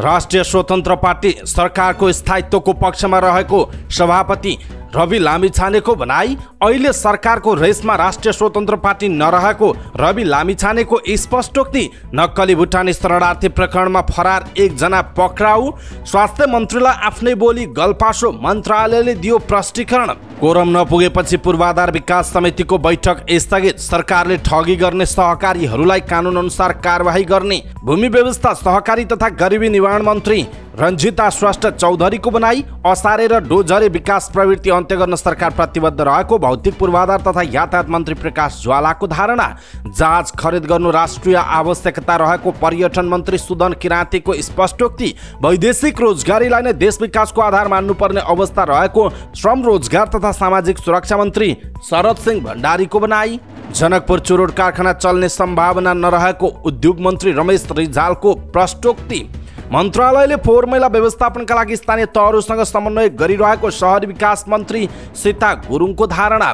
राष्ट्रिय स्वतन्त्र पार्टी सरकारको स्थायित्वको पक्षमा रहेको सभापति रवि लामिछानेको भनाई अहिले सरकारको रेसमा राष्ट्रिय स्वतन्त्र पार्टी नरहेको रवि लामिछानेको स्पष्टोक्ति नक्कली भुटानी शरणार्थी प्रकरणमा फरार एकजना पक्राउ। स्वास्थ्य मन्त्रीलाई आफ्नै बोली गल्पासो मन्त्रालयले दियो प्रष्टीकरण। कोरम नपुगेपछि पूर्वाधार विकास समितिको बैठक स्थगित सरकारले ठगी गर्ने सहकारीहरूलाई कानुन अनुसार कारवाही गर्ने। भूमि व्यवस्था सहकारी तथा गरिबी निवारण मन्त्री रञ्जिता श्रेष्ठ चौधरीको बनाई असारे र डोजरे विकास प्रवृत्ति अन्त्य गर्न सरकार प्रतिबद्ध रहेको भौतिक पूर्वाधार तथा यातायात मन्त्री प्रकाश ज्वालाको धारणा। जहाज खरिद गर्नु राष्ट्रिय आवश्यकता रहेको पर्यटन मन्त्री सुदन किराँतीको स्पष्टोक्ति। वैदेशिक रोजगारीलाई नै देश विकासको आधार मान्नुपर्ने अवस्था रहेको श्रम रोजगार तथा सामाजिक सुरक्षा मन्त्री शरद सिंह भण्डारीको बनाई। जनकपुर चुरोट कारखाना चल्ने सम्भावना नरहेको उद्योग मन्त्री रमेश रिजालको प्रष्टोक्ति। मन्त्रालयले फोहोर मैला व्यवस्थापनका लागि स्थानीय तहहरूसँग समन्वय गरिरहेको सहरी विकास मन्त्री सीता गुरुङको धारणा।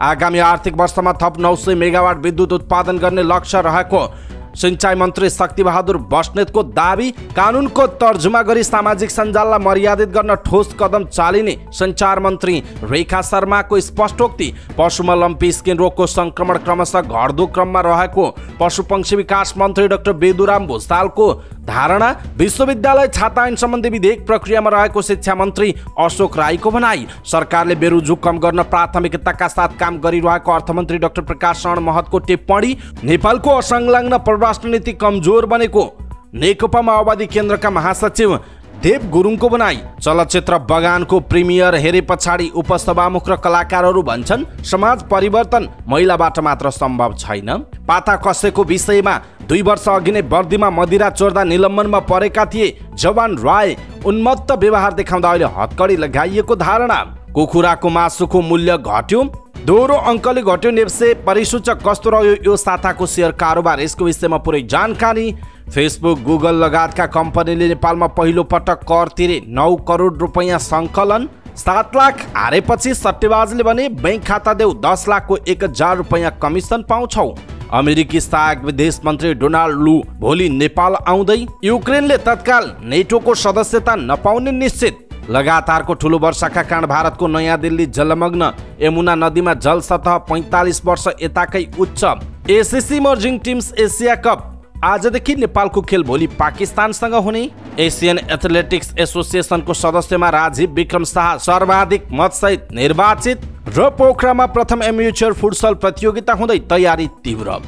आगामी आर्थिक वर्षमा थप नौ सय मेगावाट विद्युत उत्पादन गर्ने लक्ष्य रहेको सिंचाइ मन्त्री शक्तिबहादुर बस्नेतको दावी कानुनको तर्जुमा गरी सामाजिक सञ्जाललाई मर्यादित गर्न ठोस कदम चालिने सञ्चार मन्त्री रेखा शर्माको स्पष्टोक्ति। पशुमा लम्पी स्किन रोगको सङ्क्रमण क्रमशः घट्दो क्रममा रहेको पशुपक्षी विकास मन्त्री डाक्टर बेदुराम भुषालको धारणा विश्वविद्यालय छाता ऐन सम्बन्धी विधेयक प्रक्रियामा रहेको शिक्षा मन्त्री अशोक राईको भनाई। सरकारले बेरुजु कम गर्न प्राथमिकताका साथ काम गरिरहेको अर्थमन्त्री डाक्टर प्रकाश शरण महतको टिप्पणी नेपालको असंलग्न परराष्ट्र नीति कमजोर बनेको। नेकपा माओवादी केन्द्रका महासचिव देव गुरुङको बनाई। चलचित्र बगानको प्रिमियर हेरे पछाडि उपसभामुख र कलाकारहरू भन्छन् समाज परिवर्तन महिलाबाट मात्र सम्भव छैन। पाता कसेको विषयमा दुई वर्ष अघि नै बर्दीमा मदिरा चोर्दा निलम्बनमा परेका थिए जवान राय उन्मत्त व्यवहार देखाउँदा अहिले हतकडी लगाइएको धारणा। कुखुराको मासुको मूल्य घट्यो दोहोरो अङ्कले घट्यो नेप्से परिसूचक कस्तो रह्यो यो साताको सेयर कारोबार यसको विषयमा पुरै जानकारी। फेसबुक गुगल लगायतका कम्पनीले नेपालमा पहिलो पटक कर तिरे नौ करोड रुपियाँ सङ्कलन। सात लाख हारेपछि सट्टेबाजले भने ब्याङ्क खाता देऊ दस लाखको एक हजार रुपियाँ कमिसन पाउँछौ। अमेरिकी सहायक विदेश मन्त्री डोनाल्ड लु भोलि नेपाल आउँदै युक्रेनले तत्काल नेटोको सदस्यता नपाउने निश्चित। लगातारको ठुलो वर्षाका कारण भारतको नयाँ दिल्ली जलमग्न यमुना नदीमा जल सतह पैँतालिस वर्ष यताकै उच्च। ACC emerging teams Asia cup आजदेखि नेपालको खेल भोलि पाकिस्तानसँग हुने एसियन एथलेटिक्स एसोसिएसनको सदस्यमा राजीव विक्रम शाह सर्वाधिक मतसहित निर्वाचित र पोखरामा प्रथम एम्युचर फुटसल प्रतियोगिता हुँदै तयारी तीव्र।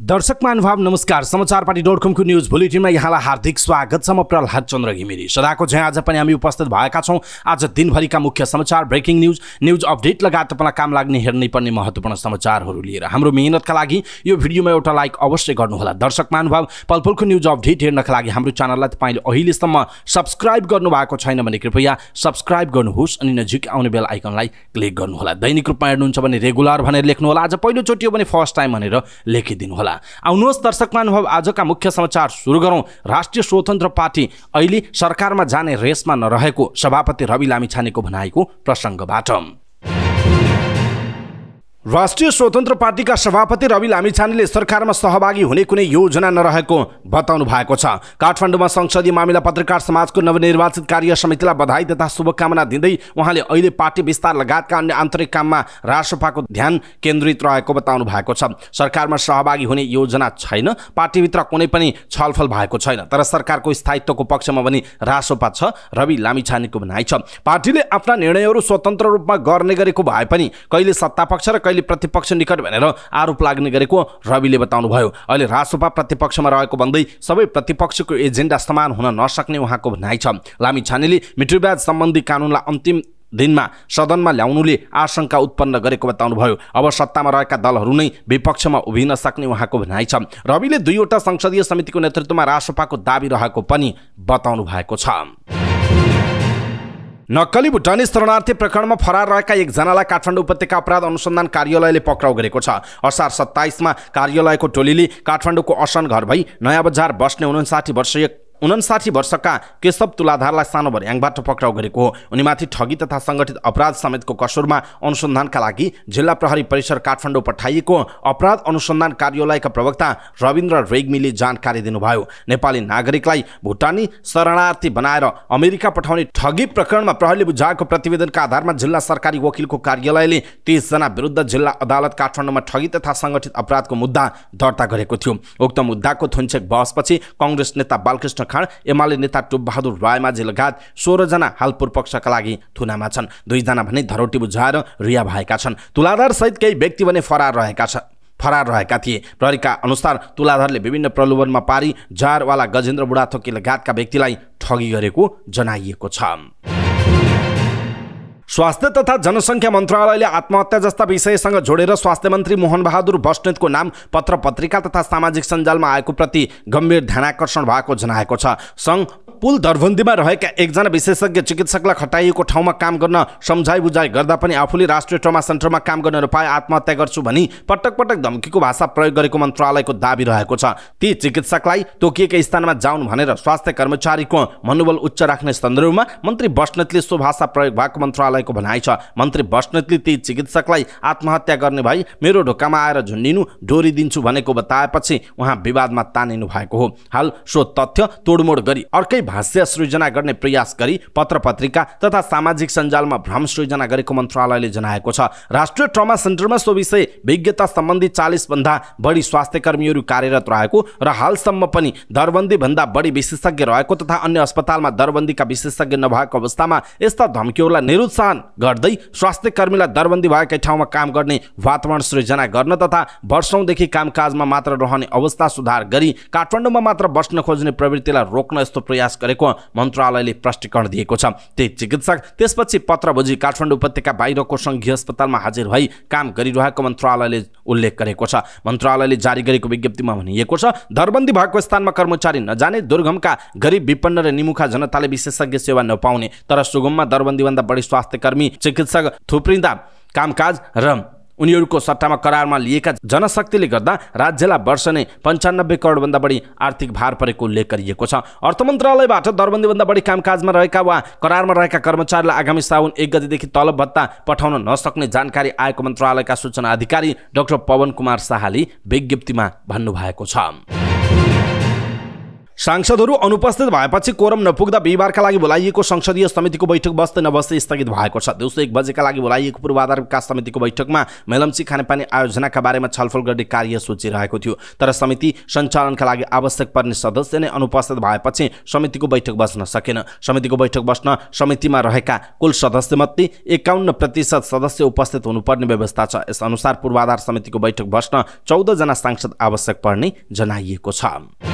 दर्शक महानुभाव नमस्कार। समाचार पार्टी डट कमको न्युज बुलेटिनमा यहाँलाई हार्दिक स्वागत छ। म प्रहलाद चन्द्र घिमिरे। सदाको झैँ आज पनि हामी उपस्थित भएका छौँ। आज दिनभरिका मुख्य समाचार ब्रेकिङ न्युज न्युज अपडेट लगायत तपाईँलाई काम लाग्ने हेर्नै पर्ने महत्त्वपूर्ण समाचारहरू लिएर। हाम्रो मेहनतका लागि यो भिडियोमा एउटा लाइक अवश्य गर्नुहोला। दर्शक महानुभाव पलपलको न्युज अपडेट हेर्नका लागि हाम्रो च्यानललाई तपाईँले अहिलेसम्म सब्सक्राइब गर्नुभएको छैन भने कृपया सब्सक्राइब गर्नुहोस् अनि नजिक आउने बेल आइकनलाई क्लिक गर्नुहोला। दैनिक रूपमा हेर्नुहुन्छ भने रेगुलर भनेर लेख्नुहोला। आज पहिलोचोटि हो भने फर्स्ट टाइम भनेर लेखिदिनुहोला। आउनुहोस् दर्शक महानुभाव आजका मुख्य समाचार सुरु गरौँ। राष्ट्रिय स्वतन्त्र पार्टी अहिले सरकारमा जाने रेसमा नरहेको सभापति रवि लामिछानेको भनाइको प्रसङ्गबाट। राष्ट्रिय स्वतन्त्र पार्टीका सभापति रवि लामिछानेले सरकारमा सहभागी हुने कुनै योजना नरहेको बताउनु भएको छ। काठमाडौँमा संसदीय मामिला पत्रकार समाजको नवनिर्वाचित कार्य समितिलाई बधाई तथा शुभकामना दिँदै उहाँले अहिले पार्टी विस्तार लगायतका अन्य आन्तरिक काममा रासोपाको ध्यान केन्द्रित रहेको बताउनु भएको छ। सरकारमा सहभागी हुने योजना छैन पार्टीभित्र कुनै पनि छलफल भएको छैन तर सरकारको स्थायित्वको पक्षमा पनि रासोपा छ रवि लामिछानेको भनाइ छ। पार्टीले आफ्ना निर्णयहरू स्वतन्त्र रूपमा गर्ने गरेको भए पनि कहिले सत्तापक्ष र कहिले प्रतिपक्ष निकट भनेर आरोप लाग्ने गरेको रविले बताउनुभयो। अहिले रासोपा प्रतिपक्षमा रहेको भन्दै सबै प्रतिपक्षको एजेन्डा समान हुन नसक्ने उहाँको भनाइ छ। लामी छानेले मिट्रीब्याज सम्बन्धी कानुनलाई अन्तिम दिनमा सदनमा ल्याउनुले आशंका उत्पन्न गरेको बताउनुभयो। अब सत्तामा रहेका दलहरू नै विपक्षमा उभिन सक्ने उहाँको भनाइ छ। रविले दुईवटा संसदीय समितिको नेतृत्वमा रासोपाको दावी रहेको पनि बताउनु भएको छ। नक्कली भुटानी शरणार्थी प्रकरणमा फरार रहेका एकजनालाई काठमाडौँ उपत्यका अपराध अनुसन्धान कार्यालयले पक्राउ गरेको छ। असार सत्ताइसमा कार्यालयको टोलीले काठमाडौँको असन घर भई नयाँ बजार बस्ने उन्साठी वर्षीय उनासाठी वर्षका केशव तुलाधारलाई सानो भर्याङबाट पक्राउ गरेको हो। उनीमाथि ठगी तथा सङ्गठित अपराध समेतको कसुरमा अनुसन्धानका लागि जिल्ला प्रहरी परिसर काठमाडौँ पठाइएको अपराध अनुसन्धान कार्यालयका प्रवक्ता रविन्द्र रेग्मीले जानकारी दिनुभयो। नेपाली नागरिकलाई भुटानी शरणार्थी बनाएर अमेरिका पठाउने ठगी प्रकरणमा प्रहरीले बुझाएको प्रतिवेदनका आधारमा जिल्ला सरकारी वकिलको कार्यालयले तिसजना विरुद्ध जिल्ला अदालत काठमाडौँमा ठगी तथा सङ्गठित अपराधको मुद्दा दर्ता गरेको थियो। उक्त मुद्दाको थुन्चेक बहसपछि कङ्ग्रेस नेता बालकृष्ण खाँड एमाले नेता टुबबहादुर रायमाझी लगायत सोह्रजना हाल पूर्वपक्षका लागि थुनामा छन्। दुईजना भने धरोटी बुझाएर रिया भएका छन्। तुलाधार सहित केही व्यक्ति भने फरार रहेका छन् फरार रहेका थिए। प्रहरीका अनुसार तुलाधरले विभिन्न प्रलोभनमा पारी जारवाला गजेन्द्र बुढाथोकी लगायतका व्यक्तिलाई ठगी गरेको जनाइएको छ। स्वास्थ्य तथा जनसङ्ख्या मन्त्रालयले आत्महत्या जस्ता विषयसँग जोडेर स्वास्थ्य मन्त्री मोहन बहादुर बस्नेतको नाम पत्र पत्रिका तथा सामाजिक सञ्जालमा आएको प्रति गम्भीर ध्यानाकर्षण भएको जनाएको छ। सङ्घ पुल दरबन्दीमा रहेका एकजना विशेषज्ञ चिकित्सकलाई खटाइएको ठाउँमा काम गर्न सम्झाइ बुझाइ गर्दा पनि आफूले राष्ट्रिय ट्रमा सेन्टरमा काम गर्न नपाए आत्महत्या गर्छु भनी पटक पटक धम्कीको भाषा प्रयोग गरेको मन्त्रालयको दावी रहेको छ। ती चिकित्सकलाई तोकिएका स्थानमा जाउन् भनेर स्वास्थ्य कर्मचारीको मनोबल उच्च राख्ने सन्दर्भमा मन्त्री बस्नेतले सो भाषा प्रयोग भएको मन्त्रालयको भनाइ छ। मन्त्री बस्नेतले ती चिकित्सकलाई आत्महत्या गर्ने भई मेरो ढोकामा आएर झुन्डिनु डोरी दिन्छु भनेको बताएपछि उहाँ विवादमा तानिनु भएको हो। हाल सो तथ्य तोडमोड गरी अर्कै भाष्य सृजना गर्ने प्रयास गरी पत्र पत्रिका तथा सामाजिक सञ्जालमा भ्रम सृजना गरेको मन्त्रालयले जनाएको छ। राष्ट्रिय ट्रमा सेन्टरमा सो विषय विज्ञता सम्बन्धी चालिसभन्दा बढी स्वास्थ्य कर्मीहरू कार्यरत रहेको र हालसम्म पनि दरबन्दीभन्दा बढी विशेषज्ञ रहेको तथा अन्य अस्पतालमा दरबन्दीका विशेषज्ञ नभएको अवस्थामा यस्ता धम्कीहरूलाई निरुत्साहन गर्दै स्वास्थ्य कर्मीलाई दरबन्दी भएकै ठाउँमा काम गर्ने वातावरण सृजना गर्न तथा वर्षौँदेखि कामकाजमा मात्र रहने अवस्था सुधार गरी काठमाडौँमा मात्र बस्न खोज्ने प्रवृत्तिलाई रोक्न यस्तो प्रयास गरेको मन्त्रालयले प्रष्टीकरण दिएको छ। त्यही चिकित्सक त्यसपछि पत्र बुझी काठमाडौँ उपत्यका बाहिरको सङ्घीय अस्पतालमा हाजिर भई काम गरिरहेको मन्त्रालयले उल्लेख गरेको छ। मन्त्रालयले जारी गरेको विज्ञप्तिमा भनिएको छ दरबन्दी भएको स्थानमा कर्मचारी नजाने दुर्गमका गरिब विपन्न र निमुखा जनताले विशेषज्ञ सेवा नपाउने तर सुगममा दरबन्दीभन्दा बढी स्वास्थ्य कर्मी चिकित्सक थुप्रिँदा कामकाज र उनीहरूको सट्टामा करारमा लिएका जनशक्तिले गर्दा राज्यलाई वर्ष नै पन्चानब्बे करोडभन्दा बढी आर्थिक भार परेको उल्लेख गरिएको छ। अर्थ मन्त्रालयबाट दरबन्दीभन्दा बढी कामकाजमा रहेका वा करारमा रहेका कर्मचारीलाई आगामी साउन एक गतिदेखि तलब भत्ता पठाउन नसक्ने जानकारी आएको मन्त्रालयका सूचना अधिकारी डाक्टर पवन कुमार शाहले विज्ञप्तिमा भन्नुभएको छ। सांसदहरू अनुपस्थित भएपछि कोरम नपुग्दा बिहिबारका लागि बोलाइएको संसदीय समितिको बैठक बस्दै नबस्दै स्थगित भएको छ। दिउँसो एक बजेका लागि बोलाइएको पूर्वाधार विकास समितिको बैठकमा मेलम्ची खानेपानी आयोजनाका बारेमा छलफल गर्ने कार्यसूची रहेको थियो। तर समिति सञ्चालनका लागि आवश्यक पर्ने सदस्य नै अनुपस्थित भएपछि समितिको बैठक बस्न सकेन। समितिको बैठक बस्न समितिमा रहेका कुल सदस्यमध्ये एकाउन्न प्रतिशत सदस्य उपस्थित हुनुपर्ने व्यवस्था छ। यसअनुसार पूर्वाधार समितिको बैठक बस्न चौधजना सांसद आवश्यक पर्ने जनाइएको छ।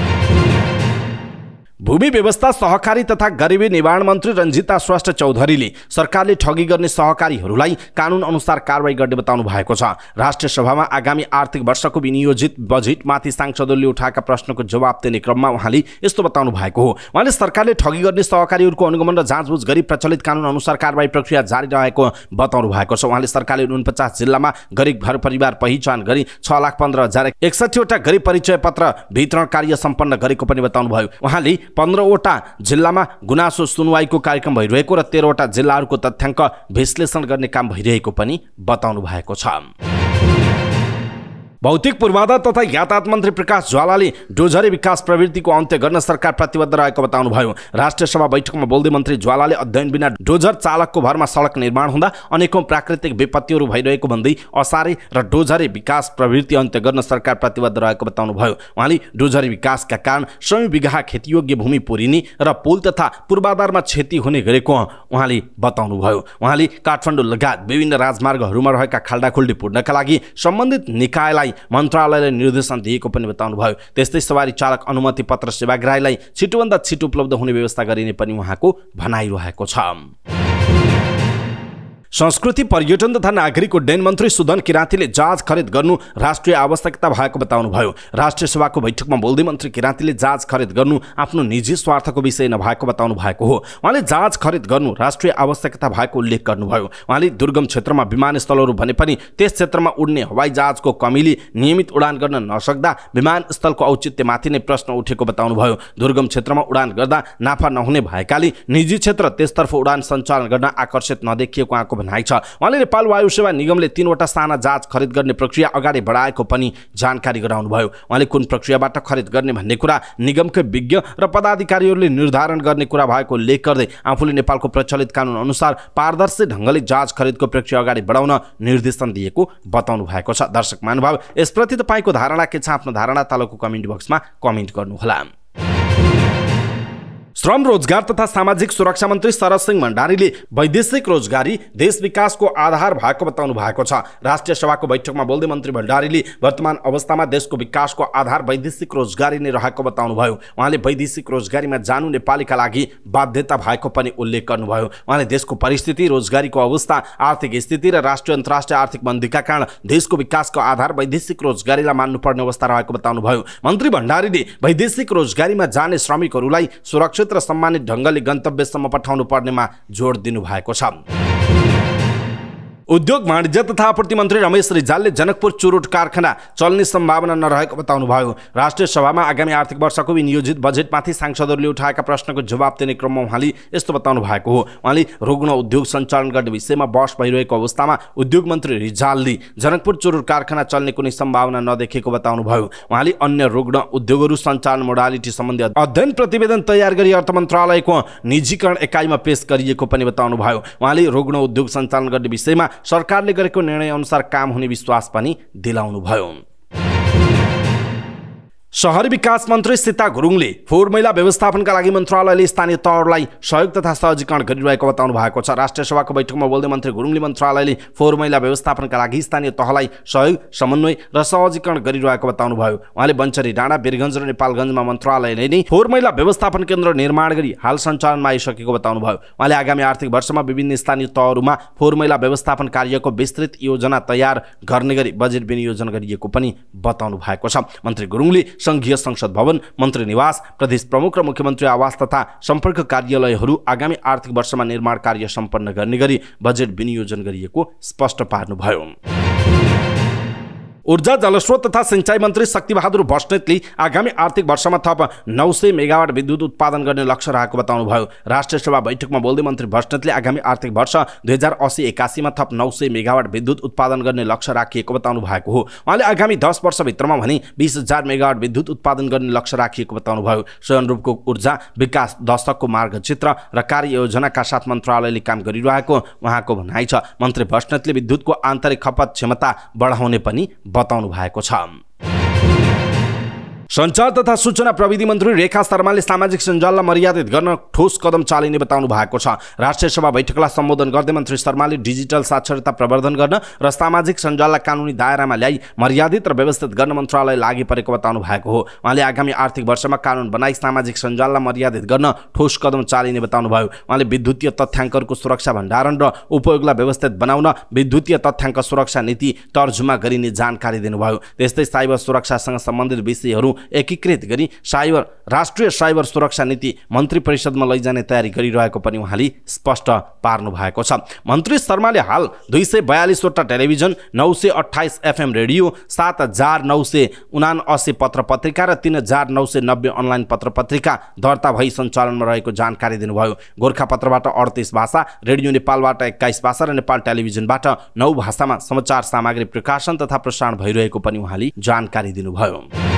भूमि व्यवस्था सहकारी तथा गरिबी निवारण मन्त्री रञ्जिता श्रेष्ठ चौधरीले सरकारले ठगी गर्ने सहकारीहरूलाई कानुन अनुसार कारवाही गर्ने बताउनु भएको छ। राष्ट्रिय सभामा आगामी आर्थिक वर्षको विनियोजित बजेटमाथि सांसदहरूले उठाएका प्रश्नको जवाब दिने क्रममा उहाँले यस्तो बताउनु भएको हो। उहाँले सरकारले ठगी गर्ने सहकारीहरूको अनुगमन र जाँचबुझ गरी प्रचलित कानुन अनुसार कारवाही प्रक्रिया जारी रहेको बताउनु भएको छ। उहाँले सरकारले उनपचास जिल्लामा गरिब घर परिवार पहिचान गरी छ लाख पन्ध्र हजार एकसठीवटा गरिब परिचय पत्र वितरण कार्य सम्पन्न गरेको पनि बताउनु भयो उहाँले पन्ध्रवटा जिल्लामा गुनासो सुनवाईको कार्यक्रम भइरहेको र तेह्रवटा जिल्लाहरूको तथ्याङ्क विश्लेषण गर्ने काम भइरहेको पनि बताउनु भएको छ। भौतिक पूर्वाधार तथा यातायात मन्त्री प्रकाश ज्वालाले डोझरे विकास प्रवृत्तिको अन्त्य गर्न सरकार प्रतिबद्ध रहेको बताउनुभयो। राष्ट्रिय सभा बैठकमा बोल्दै मन्त्री ज्वालाले अध्ययन बिना डोजर चालकको भरमा सडक निर्माण हुँदा अनेकौँ प्राकृतिक विपत्तिहरू भइरहेको भन्दै असारे र डोझरे विकास प्रवृत्ति अन्त्य गर्न सरकार प्रतिबद्ध रहेको बताउनुभयो। उहाँले डोझरे विकासका कारण सय बिघा खेतीयोग्य भूमि पुरिने र पुल तथा पूर्वाधारमा क्षति हुने गरेको उहाँले बताउनुभयो। उहाँले काठमाडौँ लगायत विभिन्न राजमार्गहरूमा रहेका खाल्डाखुल्डी पुर्नका लागि सम्बन्धित निकायलाई मन्त्रालयले निर्देशन दिएको पनि बताउनुभयो। त्यस्तै सवारी चालक अनुमति पत्र सेवाग्राहीलाई छिटोभन्दा छिटो उपलब्ध हुने व्यवस्था गरिने पनि उहाँको भनाइरहेको छ। संस्कृति पर्यटन तथा नागरिक उड्डयन मन्त्री सुदन किराँतीले जहाज खरिद गर्नु राष्ट्रिय आवश्यकता भएको बताउनुभयो। राष्ट्रिय सभाको बैठकमा बोल्दै मन्त्री किराँतीले जहाज खरिद गर्नु आफ्नो निजी स्वार्थको विषय नभएको बताउनु भएको हो। उहाँले जहाज खरिद गर्नु राष्ट्रिय आवश्यकता भएको उल्लेख गर्नुभयो। उहाँले दुर्गम क्षेत्रमा विमानस्थलहरू भने पनि त्यस क्षेत्रमा उड्ने हवाई जहाजको कमीले नियमित उडान गर्न नसक्दा विमानस्थलको औचित्यमाथि नै प्रश्न उठेको बताउनुभयो। दुर्गम क्षेत्रमा उडान गर्दा नाफा नहुने भएकाले निजी क्षेत्र त्यसतर्फ उडान सञ्चालन गर्न आकर्षित नदेखिएको उहाँको भनाइ छ। उहाँले नेपाल वायु सेवा निगमले तिनवटा साना जहाज खरिद गर्ने प्रक्रिया अगाडि बढाएको पनि जानकारी गराउनुभयो। उहाँले कुन प्रक्रियाबाट खरिद गर्ने भन्ने कुरा निगमकै विज्ञ र पदाधिकारीहरूले निर्धारण गर्ने कुरा भएको उल्लेख गर्दै आफूले नेपालको प्रचलित कानुन अनुसार पारदर्शी ढङ्गले जहाज खरिदको प्रक्रिया अगाडि बढाउन निर्देशन दिएको बताउनु भएको छ। दर्शक महानुभाव यसप्रति तपाईँको धारणा के छ? आफ्नो धारणा तलको कमेन्ट बक्समा कमेन्ट गर्नुहोला। श्रम रोजगार तथा सामाजिक सुरक्षा मन्त्री शरद सिंह भण्डारीले वैदेशिक रोजगारी देश विकासको आधार भएको बताउनु भएको छ। राष्ट्रिय सभाको बैठकमा बोल्दै मन्त्री भण्डारीले वर्तमान अवस्थामा देशको विकासको आधार वैदेशिक रोजगारी नै रहेको बताउनुभयो। उहाँले वैदेशिक रोजगारीमा जानु नेपालीका लागि बाध्यता भएको पनि उल्लेख गर्नुभयो। उहाँले देशको परिस्थिति रोजगारीको अवस्था आर्थिक स्थिति र राष्ट्रिय अन्तर्राष्ट्रिय आर्थिक मन्दीका कारण देशको विकासको आधार वैदेशिक रोजगारीलाई मान्नुपर्ने अवस्था रहेको बताउनुभयो। मन्त्री भण्डारीले वैदेशिक रोजगारीमा जाने श्रमिकहरूलाई सुरक्षित सुरक्षित र सम्मानित ढङ्गले गन्तव्यसम्म पठाउनु पर्नेमा जोड दिनुभएको छ। उद्योग वाणिज्य तथा आपूर्ति मन्त्री रमेश रिजालले जनकपुर चुरोट कारखाना चल्ने सम्भावना नरहेको बताउनुभयो। राष्ट्रिय सभामा आगामी आर्थिक वर्षको विनियोजित बजेटमाथि सांसदहरूले उठाएका प्रश्नको जवाब दिने क्रममा उहाँले यस्तो बताउनु भएको हो। उहाँले रुग्ण उद्योग सञ्चालन गर्ने विषयमा बहस भइरहेको अवस्थामा उद्योग मन्त्री रिजालले जनकपुर चुरोट कारखाना चल्ने कुनै सम्भावना नदेखेको बताउनुभयो। उहाँले अन्य रुग्ण उद्योगहरू सञ्चालन मोडालिटी सम्बन्धी अध्ययन प्रतिवेदन तयार गरी अर्थ मन्त्रालयको निजीकरण एकाइमा पेश गरिएको पनि बताउनुभयो। उहाँले रुग्ण उद्योग सञ्चालन गर्ने विषयमा सरकारले गरेको निर्णय अनुसार काम हुने विश्वास पनि दिलाउनुभयो। सहरी विकास मन्त्री सीता गुरुङले फोहोर मैला व्यवस्थापनका लागि मन्त्रालयले स्थानीय तहहरूलाई सहयोग तथा सहजीकरण गरिरहेको बताउनु भएको छ। राष्ट्रिय सभाको बैठकमा बोल्दै मन्त्री गुरुङले मन्त्रालयले फोहोर मैला व्यवस्थापनका लागि स्थानीय तहलाई सहयोग समन्वय र सहजीकरण गरिरहेको बताउनु भयो उहाँले बन्चरी डाँडा वीरगञ्ज र नेपालगञ्जमा मन्त्रालयले नै फोहोर मैला व्यवस्थापन केन्द्र निर्माण गरी हाल सञ्चालनमा आइसकेको बताउनु भयो उहाँले आगामी आर्थिक वर्षमा विभिन्न स्थानीय तहहरूमा फोहोर मैला व्यवस्थापन कार्यको विस्तृत योजना तयार गर्ने गरी बजेट विनियोजन गरिएको पनि बताउनु भएको छ। मन्त्री गुरुङले सङ्घीय संसद भवन मन्त्री निवास प्रदेश प्रमुख र मुख्यमन्त्री आवास तथा सम्पर्क कार्यालयहरू आगामी आर्थिक वर्षमा निर्माण कार्य सम्पन्न गर्ने गरी बजेट विनियोजन गरिएको स्पष्ट पार्नुभयो। ऊर्जा जलस्रोत तथा सिँचाइ मन्त्री शक्तिबहादुर बस्नेतले आगामी आर्थिक वर्षमा थप नौ सय मेगावाट विद्युत उत्पादन गर्ने लक्ष्य रहेको बताउनुभयो। राष्ट्रिय सभा बैठकमा बोल्दै मन्त्री बस्नेतले आगामी आर्थिक वर्ष दुई हजार असी एकासीमा थप नौ सय मेगावाट विद्युत उत्पादन गर्ने लक्ष्य राखिएको बताउनु भएको हो। उहाँले आगामी दस वर्षभित्रमा भने बिस हजार मेगावाट विद्युत उत्पादन गर्ने लक्ष्य राखिएको बताउनुभयो। स्वयंरूपको ऊर्जा विकास दशकको मार्गचित्र र कार्ययोजनाका साथ मन्त्रालयले काम गरिरहेको उहाँको भनाइ छ। मन्त्री बस्नेतले विद्युतको आन्तरिक खपत क्षमता बढाउने पनि बताउनु भएको छ। सञ्चार तथा सूचना प्रविधि मन्त्री रेखा शर्माले सामाजिक सञ्जाललाई मर्यादित गर्न ठोस कदम चालिने बताउनु भएको छ। राष्ट्रिय सभा बैठकलाई सम्बोधन गर्दै मन्त्री शर्माले डिजिटल साक्षरता प्रवर्धन गर्न र सामाजिक सञ्जाललाई कानुनी दायरामा ल्याई मर्यादित र व्यवस्थित गर्न मन्त्रालय लागि परेको बताउनु भएको हो। उहाँले आगामी आर्थिक वर्षमा कानुन बनाई सामाजिक सञ्जाललाई मर्यादित गर्न ठोस कदम चालिने बताउनु भयो। उहाँले विद्युतीय तथ्याङ्कहरूको सुरक्षा भण्डारण र उपयोगलाई व्यवस्थित बनाउन विद्युतीय तथ्याङ्क सुरक्षा नीति तर्जुमा गरिने जानकारी दिनुभयो। त्यस्तै साइबर सुरक्षासँग सम्बन्धित विषयहरू एकीकृत गरी साइबर राष्ट्रिय साइबर सुरक्षा नीति मन्त्री परिषदमा लैजाने तयारी गरिरहेको पनि उहाँले स्पष्ट पार्नु भएको छ। मन्त्री शर्माले हाल दुई सय बयालिसवटा टेलिभिजन नौ सय अठाइस एफएम रेडियो सात हजार नौ सय उना असी पत्र पत्रिका र तिन हजार नौ सय नब्बे अनलाइन पत्र पत्रिका दर्ता भई सञ्चालनमा रहेको जानकारी दिनुभयो। गोर्खा पत्रबाट अडतिस भाषा रेडियो नेपालबाट एक्काइस भाषा र नेपाल टेलिभिजनबाट नौ भाषामा समाचार सामग्री प्रकाशन तथा प्रसारण भइरहेको पनि उहाँले जानकारी दिनुभयो।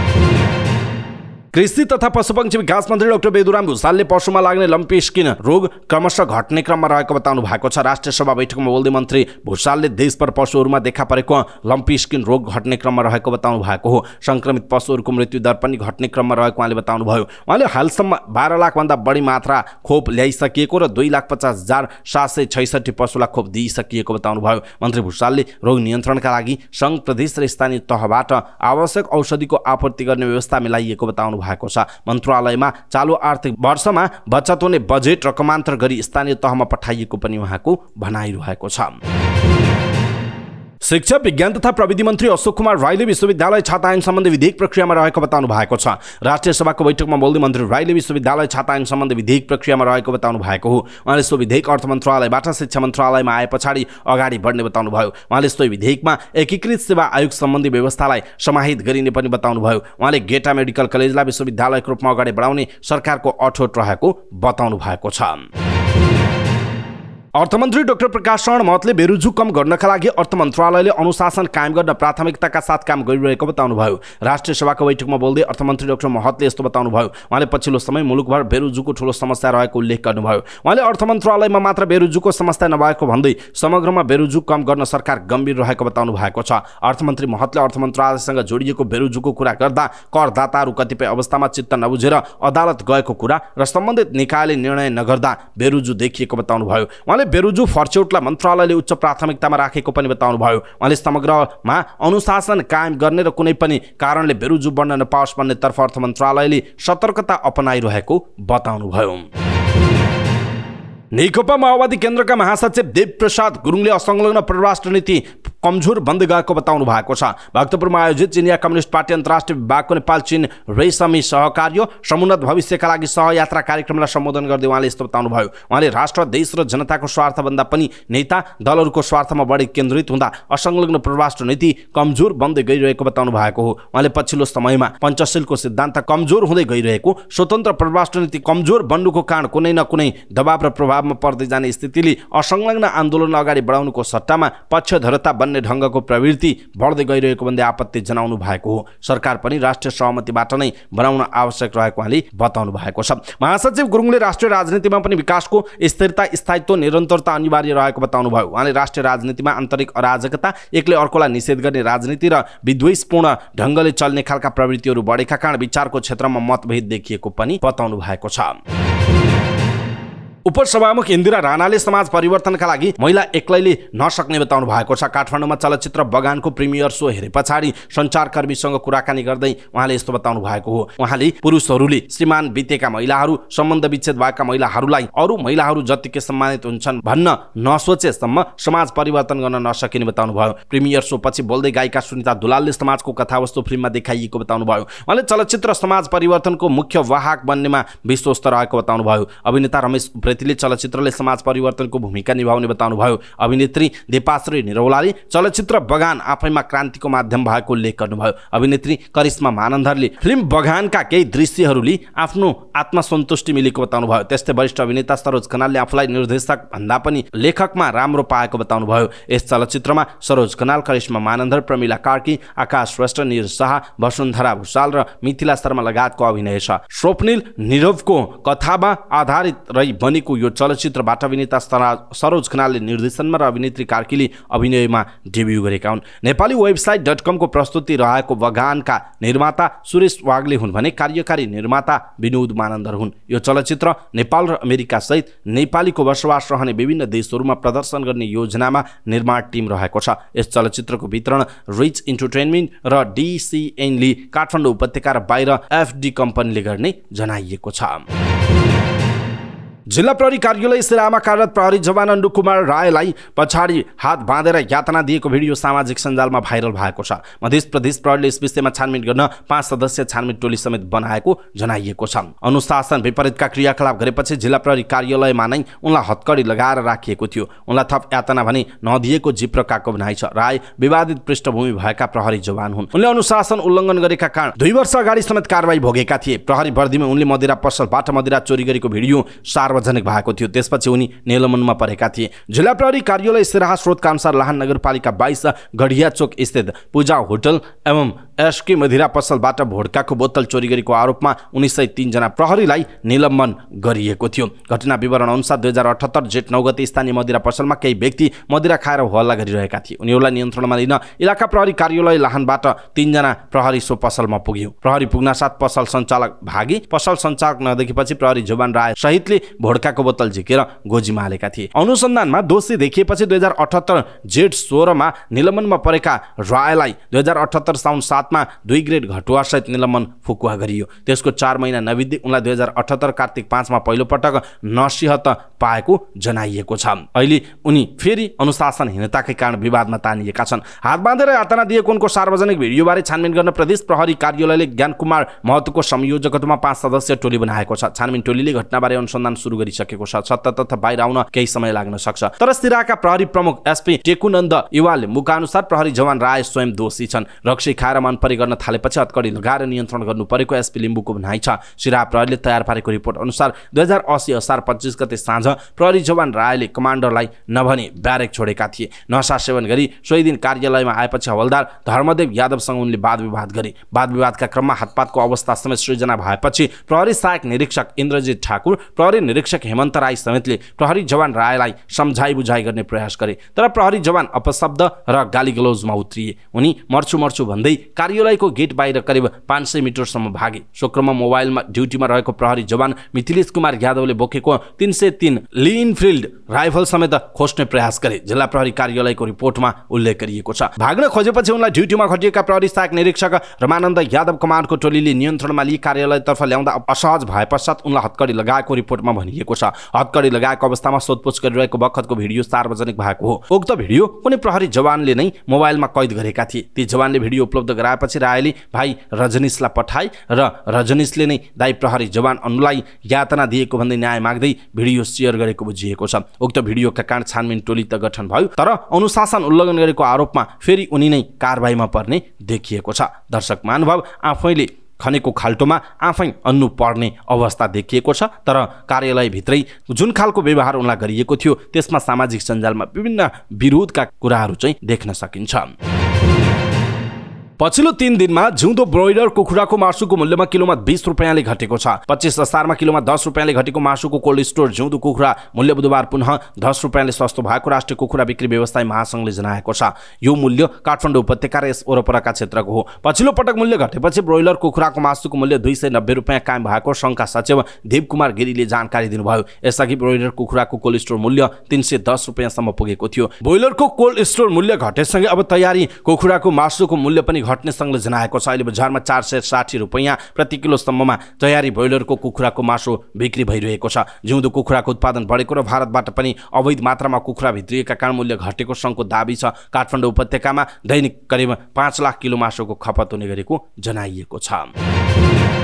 कृषि तथा पशुपक्षी विकास मन्त्री डाक्टर बेदुराम भूषालले पशुमा लाग्ने लम्पी स्किन रोग क्रमशः घट्ने क्रममा रहेको बताउनु भएको छ। राष्ट्रिय सभा बैठकमा बोल्दै मन्त्री भूषालले देशभर पशुहरूमा देखा परेको लम्पी स्किन रोग घट्ने क्रममा रहेको बताउनु भएको हो। सङ्क्रमित पशुहरूको मृत्यु दर पनि घट्ने क्रममा रहेको उहाँले बताउनुभयो उहाँले हालसम्म बाह्र लाखभन्दा बढी मात्रा खोप ल्याइसकिएको र दुई लाख पचास हजार सात सय छैसठी पशुलाई खोप दिइसकिएको बताउनुभयो मन्त्री भूषालले रोग नियन्त्रणका लागि सङ्घ प्रदेश र स्थानीय तहबाट आवश्यक औषधिको आपूर्ति गर्ने व्यवस्था मिलाइएको बताउनु भएको छ। मन्त्रालयमा चालु आर्थिक वर्षमा बचत हुने बजेट रकमान्तर गरी स्थानीय तहमा पठाइएको पनि उहाँको भनाइरहेको छ। शिक्षा विज्ञान तथा प्रविधि मन्त्री अशोक कुमार राईले विश्वविद्यालय छाता ऐन सम्बन्धी विधेयक प्रक्रियामा रहेको बताउनु भएको छ। राष्ट्रिय सभाको बैठकमा बोल्दै मन्त्री राईले विश्वविद्यालय छाता ऐन सम्बन्धी विधेयक प्रक्रियामा रहेको बताउनु भएको हो। उहाँले सो विधेयक अर्थ मन्त्रालयबाट शिक्षा मन्त्रालयमा आए पछाडि अगाडि बढ्ने बताउनु भयो। उहाँले सो विधेयकमा एकीकृत सेवा आयोग सम्बन्धी व्यवस्थालाई समाहित गरिने पनि बताउनु भयो। उहाँले गेटा मेडिकल कलेजलाई विश्वविद्यालयको रूपमा अगाडि बढाउने सरकारको अठोट रहेको बताउनु भएको छ। अर्थमन्त्री डाक्टर प्रकाश शरण महतले बेरुजु कम गर्नका लागि अर्थ मन्त्रालयले अनुशासन कायम गर्न प्राथमिकताका साथ काम गरिरहेको बताउनुभयो। राष्ट्रिय सभाको बैठकमा बोल्दै अर्थमन्त्री डाक्टर महतले यस्तो बताउनुभयो। उहाँले पछिल्लो समय मुलुकभर बेरुजुको ठुलो समस्या रहेको उल्लेख गर्नुभयो। उहाँले अर्थ मन्त्रालयमा मात्र बेरुजुको समस्या नभएको भन्दै समग्रमा बेरुजु कम गर्न सरकार गम्भीर रहेको बताउनु भएको छ। अर्थमन्त्री महतले अर्थ मन्त्रालयसँग जोडिएको बेरुजुको कुरा गर्दा करदाताहरू कतिपय अवस्थामा चित्त नबुझेर अदालत गएको कुरा र सम्बन्धित निकायले निर्णय नगर्दा बेरुजु देखिएको बताउनुभयो। उहाँले बेरुजु फर्चौटलाई मन्त्रालयले उच्च प्राथमिकतामा राखेको पनि बताउनुभयो। उहाँले समग्रमा अनुशासन कायम गर्ने र कुनै पनि कारणले बेरुजु बढ्न नपाओस् भन्नेतर्फ अर्थ मन्त्रालयले सतर्कता अपनाइरहेको बताउनुभयो। नेकपा माओवादी केन्द्रका महासचिव देव प्रसाद गुरुङले असंलग्न परराष्ट्र नीति कमजोर बन्दै गएको बताउनु भएको छ। भक्तपुरमा आयोजित चिनिया कम्युनिस्ट पार्टी अन्तर्राष्ट्रिय विभागको नेपाल चीन रेशमी सहकार्य समुन्नत भविष्यका लागि सहयात्रा कार्यक्रमलाई सम्बोधन गर्दै उहाँले यस्तो बताउनु भयो। उहाँले राष्ट्र देश र जनताको स्वार्थभन्दा पनि नेता दलहरूको स्वार्थमा बढी केन्द्रित हुँदा असंलग्न परराष्ट्र नीति कमजोर बन्दै गइरहेको बताउनु भएको हो। उहाँले पछिल्लो समयमा पञ्चशीलको सिद्धान्त कमजोर हुँदै गइरहेको स्वतन्त्र परराष्ट्र नीति कमजोर बन्नुको कारण कुनै न कुनै दबाव र प्रभावमा पर्दै जाने स्थितिले असंलग्न आन्दोलन अगाडि बढाउनुको सट्टामा पक्षधरता बन्ने ढङ्गको प्रवृत्ति बढ्दै गइरहेको भन्दै आपत्ति जनाउनु भएको हो। सरकार पनि राष्ट्रिय सहमतिबाट नै बनाउन आवश्यक रहेको उहाँले बताउनु भएको छ। महासचिव गुरुङले राष्ट्रिय राजनीतिमा पनि विकासको स्थिरता स्थायित्व निरन्तरता अनिवार्य रहेको बताउनु भयो। उहाँले राष्ट्रिय राजनीतिमा आन्तरिक अराजकता एकले अर्कोलाई निषेध गर्ने राजनीति र विद्वेषपूर्ण ढङ्गले चल्ने खालका प्रवृत्तिहरू बढेका कारण विचारको क्षेत्रमा मतभेद देखिएको पनि बताउनु भएको छ। उपसभामुख इन्दिरा राणाले समाज परिवर्तनका लागि महिला एक्लैले नसक्ने बताउनु भएको छ। काठमाडौँमा चलचित्र बगानको प्रिमियर सो हेरे पछाडि सञ्चारकर्मीसँग कुराकानी गर्दै उहाँले यस्तो बताउनु भएको हो। उहाँले पुरुषहरूले श्रीमान बितेका महिलाहरू सम्बन्ध विच्छेद भएका महिलाहरूलाई अरू महिलाहरू जतिकै सम्मानित हुन्छन् भन्न नसोचेसम्म समाज परिवर्तन गर्न नसकिने बताउनु भयो प्रिमियर सो पछि बोल्दै गायिका सुनिता दुलालले समाजको कथावस्तु फिल्ममा देखाइएको बताउनु भयो उहाँले चलचित्र समाज परिवर्तनको मुख्य वाहक बन्नेमा विश्वस्त रहेको बताउनु भयो अभिनेता रमेश उप्रेतीले चलचित्रले समाज परिवर्तनको भूमिका निभाउने बताउनुभयो। अभिनेत्री दिपाश्री निरौलाले चलचित्र बगान आफैमा क्रान्तिको माध्यम भएको उल्लेख गर्नुभयो। अभिनेत्री करिश्मा मानन्दरले फिल्म बगानका केही दृश्यहरूले आफ्नो आत्मसन्तुष्टि मिलेको बताउनुभयो। त्यस्तै वरिष्ठ अभिनेता सरोज खनालले आफूलाई निर्देशक भन्दा पनि लेखकमा राम्रो पाएको बताउनुभयो। यस चलचित्रमा सरोज खनाल करिश्मा मानन्दर प्रमिला कार्की आकाश श्रेष्ठ निर शाह वसुन्धरा भूषाल र मिथिला शर्मा लगायतको अभिनय छ। स्वप्निल निरवको कथामा आधारित रही बनेको बनेको यो चलचित्रबाट अभिनेता सरोज खनालले निर्देशनमा र अभिनेत्री कार्कीले अभिनयमा डेब्यू गरेका हुन्। नेपाली वेबसाइट डट कमको प्रस्तुति रहेको बगानका निर्माता सुरेश वाग्ले हुन् भने कार्यकारी निर्माता विनोद मानन्दर हुन्। यो चलचित्र नेपाल र अमेरिका सहित नेपालीको बसोबास रहने विभिन्न देशहरूमा प्रदर्शन गर्ने योजनामा निर्माण टिम रहेको छ। यस चलचित्रको वितरण रिच इन्टरटेनमेन्ट र डिसिएनले काठमाडौँ उपत्यका र बाहिर एफडी कम्पनीले गर्ने जनाइएको छ। जिल्ला प्रहरी कार्यालय सेरामा कार्यरत प्रहरी जवान अन्डु कुमार रायलाई पछाडि हात बाँधेर यातना दिएको भिडियो सामाजिक सञ्जालमा भाइरल भएको छ। मध्य प्रदेश प्रहरीले यस विषयमा छानबिन गर्न पाँच सदस्य छानबिन टोली समेत बनाएको जनाइएको छ। अनुशासन विपरीतका क्रियाकलाप गरेपछि जिल्ला प्रहरी कार्यालयमा नै उनलाई हत्कडी लगाएर राखिएको थियो। उनलाई थप यातना भने नदिएको जिप्रकाको भनाइ छ। राय विवादित पृष्ठभूमि भएका प्रहरी जवान हुन्। उनले अनुशासन उल्लङ्घन गरेका कारण दुई वर्ष अगाडि समेत कारवाही भोगेका थिए। प्रहरी वर्दीमा उनले मदिरा पसलबाट मदिरा चोरी गरेको भिडियो सार्व सार्वजनिक भएको थियो। त्यसपछि उनी नेलमनमा परेका थिए। जिल्ला प्रहरी कार्यालय सिराहा स्रोतका अनुसार लाहान नगरपालिका बाइस गढिया चोक स्थित पूजा होटल एवं एसके मधिरा पसलबाट भोड्काको बोतल चोरी गरेको आरोपमा उन्नाइस सय तिनजना प्रहरीलाई निलम्बन गरिएको थियो। घटना विवरण अनुसार दुई हजार अठहत्तर जेठ नौ गते स्थानीय मदिरा पसलमा केही व्यक्ति मदिरा खाएर हल्ला गरिरहेका थिए। उनीहरूलाई नियन्त्रणमा लिन इलाका प्रहरी कार्यालय लाहानबाट तिनजना प्रहरी सो पसलमा पुग्यो। प्रहरी पुग्न साथ पसल सञ्चालक भागी पसल सञ्चालक नदेखेपछि प्रहरी जुबान राय सहितले भोड्काको बोतल झिकेर गोजीमा हालेका थिए। अनुसन्धानमा दोषी देखिएपछि दुई हजार अठहत्तर जेठ सोह्रमा निलम्बनमा परेका रायलाई दुई हजार अठहत्तर साउन सात सातमा दुई ग्रेड घटुवासहित निलम्बन फुकुवा गरियो। त्यसको चार महिना नविद्धि उनलाई दुई हजार अठहत्तर कार्तिक पाँचमा पहिलोपटक नसिहत पाएको जनाइएको छ। अहिले उनी फेरि अनुशासनहीनताकै कारण विवादमा तानिएका छन्। हात बाँधेर यातना दिएको उनको सार्वजनिक भिडियोबारे छानबिन गर्न प्रदेश प्रहरी कार्यालयले ज्ञान कुमार महतोको संयोजकत्वमा पाँच सदस्यीय टोली बनाएको छ। छानबिन टोलीले घटनाबारे अनुसन्धान सुरु गरिसकेको छ तथ्य बाहिर आउन केही समय लाग्न सक्छ। तर सिराका प्रहरी प्रमुख एसपी टेकुनन्द युवाले मुखानुसार प्रहरी जवान राय स्वयं दोषी छन्। रक्सी खाएर मनपरी गर्न थालेपछि हतकडी लगाएर नियन्त्रण गर्नु परेको एसपी लिम्बूको भनाइ छ। सिरा प्रहरीले तयार पारेको रिपोर्ट अनुसार दुई हजार असी असार पच्चिस गते साँझ प्रहरी जवान रायले कमान्डरलाई नभने ब्यारेक छोडेका थिए। नसा सेवन गरी सोही दिन कार्यालयमा आएपछि हवलदार धर्मदेव यादवसँग उनले वाद विवाद गरे। वाद विवादका क्रममा हातपातको अवस्था समेत सृजना भएपछि प्रहरी सहायक निरीक्षक इन्द्रजित ठाकुर प्रहरी निरीक्षक हेमन्त राई समेतले प्रहरी जवान रायलाई सम्झाइ बुझाइ गर्ने प्रयास गरे तर प्रहरी जवान अपशब्द र गालीगलौजमा उत्रिए। उनी मर्छु मर्छु भन्दै कार्यालयको गेट बाहिर करिब पाँच सय मिटरसम्म भागे। शुक्रमा मोबाइलमा ड्युटीमा रहेको प्रहरी जवान मिथिलेश कुमार यादवले बोकेको तिन सय तिन लिनफिल्ड राइफल समेत खोज्ने प्रयास गरे जिल्ला प्रहरी कार्यालयको रिपोर्टमा उल्लेख गरिएको छ। भाग्न खोजेपछि उनलाई ड्युटीमा खटिएका प्रहरी सहायक निरीक्षक रमानन्द यादव कमानको टोलीले नियन्त्रणमा लिई कार्यालयतर्फ ल्याउँदा असहज भए पश्चात उनलाई हत्कडी लगाएको रिपोर्टमा छ। हत्कडी लगाएको अवस्थामा सोधपुछ गरिरहेको बखतको भिडियो सार्वजनिक भएको हो। उक्त भिडियो कुनै प्रहरी जवानले नै मोबाइलमा कैद गरेका थिए। ती जवानले भिडियो उपलब्ध गराएपछि रायले भाइ रजनीशलाई पठाए र रजनीशले नै दाई प्रहरी जवान अनुलाई यातना दिएको भन्दै न्याय माग्दै भिडियो सेयर गरेको बुझिएको छ। उक्त भिडियोका कारण छानबिन टोली त गठन भयो तर अनुशासन उल्लङ्घन गरेको आरोपमा फेरि उनी नै कारवाहीमा पर्ने देखिएको छ। दर्शक महानुभाव आफैले खनेको खाल्टोमा आफै अन्नु पर्ने अवस्था देखिएको छ तर कार्यालयभित्रै जुन खालको व्यवहार उनलाई गरिएको थियो त्यसमा सामाजिक सञ्जालमा विभिन्न विरोधका कुराहरू चाहिँ देख्न सकिन्छ। पछिल्लो तीन दिनमा जिउँदो ब्रोइलर कुखुराको मासुको मूल्यमा किलोमा बिस रुपियाँले घटेको छ। पच्चिस हजारमा किलोमा दस रुपियाँले घटेको मासुको कोल्ड स्टोर जिउँदो कुखुरा मूल्य बुधबार पुनः दस रुपियाँले सस्तो भएको राष्ट्रिय कुखुरा बिक्री व्यवसाय महासङ्घले जनाएको छ। यो मूल्य काठमाडौँ उपत्यका र यस वरपरका क्षेत्रको हो। पछिल्लो पटक मूल्य घटेपछि ब्रोइलर कुखुराको मासुको मूल्य दुई सय नब्बे रुपियाँ कायम भएको सङ्घका सचिव देव कुमार गिरीले जानकारी दिनुभयो। यसअघि ब्रोइलर कुखुराको कोल्ड स्टोर मूल्य तिन सय दस रुपियाँसम्म पुगेको थियो। ब्रोइलरको कोल्ड स्टोर मूल्य घटेसँगै अब तयारी कुखुराको मासुको मूल्य पनि घट्ने सङ्घले जनाएको छ। अहिले बजारमा चार सय साठी रुपियाँ प्रति किलोसम्ममा तयारी ब्रोइलरको कुखुराको मासु बिक्री भइरहेको छ। जिउँदो कुखुराको उत्पादन बढेको र भारतबाट पनि अवैध मात्रामा कुखुरा भित्रिएका कारण मूल्य घटेको सङ्घको दावी छ। काठमाडौँ उपत्यकामा दैनिक करिब पाँच लाख किलो मासुको खपत हुने गरेको जनाइएको छ।